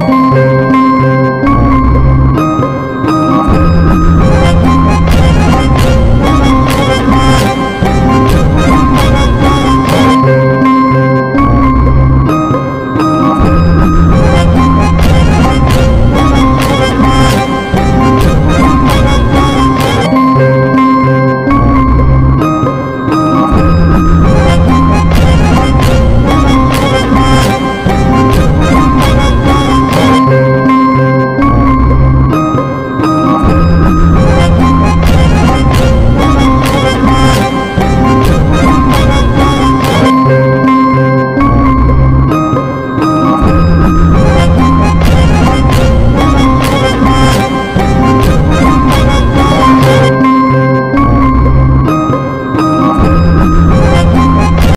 you.